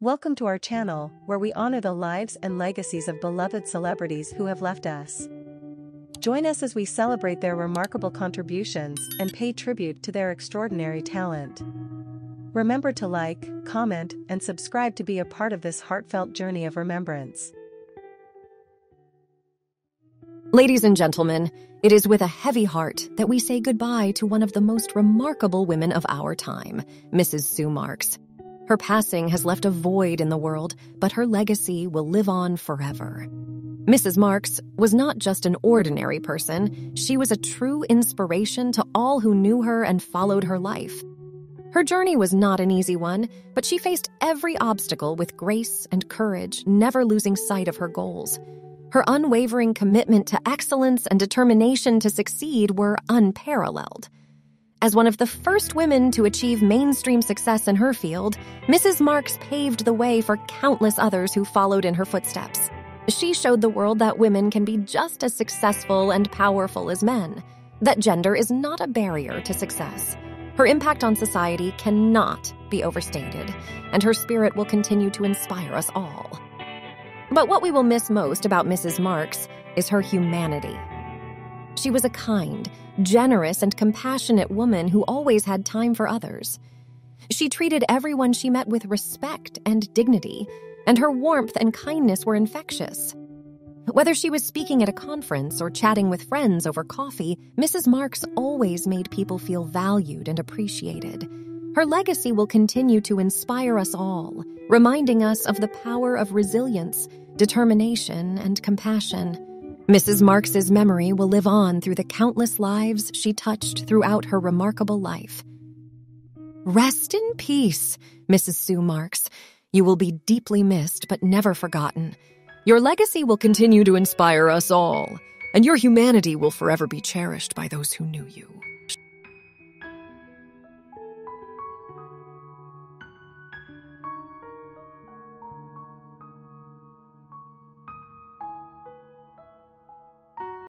Welcome to our channel, where we honor the lives and legacies of beloved celebrities who have left us. Join us as we celebrate their remarkable contributions and pay tribute to their extraordinary talent. Remember to like, comment, and subscribe to be a part of this heartfelt journey of remembrance. Ladies and gentlemen, it is with a heavy heart that we say goodbye to one of the most remarkable women of our time, Mrs. Sue Marx. Her passing has left a void in the world, but her legacy will live on forever. Mrs. Marx was not just an ordinary person, she was a true inspiration to all who knew her and followed her life. Her journey was not an easy one, but she faced every obstacle with grace and courage, never losing sight of her goals. Her unwavering commitment to excellence and determination to succeed were unparalleled. As one of the first women to achieve mainstream success in her field, Mrs. Marx paved the way for countless others who followed in her footsteps. She showed the world that women can be just as successful and powerful as men, that gender is not a barrier to success. Her impact on society cannot be overstated, and her spirit will continue to inspire us all. But what we will miss most about Mrs. Marx is her humanity. She was a kind, generous, and compassionate woman who always had time for others. She treated everyone she met with respect and dignity, and her warmth and kindness were infectious. Whether she was speaking at a conference or chatting with friends over coffee, Mrs. Marx always made people feel valued and appreciated. Her legacy will continue to inspire us all, reminding us of the power of resilience, determination, and compassion. Mrs. Marx's memory will live on through the countless lives she touched throughout her remarkable life. Rest in peace, Mrs. Sue Marx. You will be deeply missed but never forgotten. Your legacy will continue to inspire us all, and your humanity will forever be cherished by those who knew you.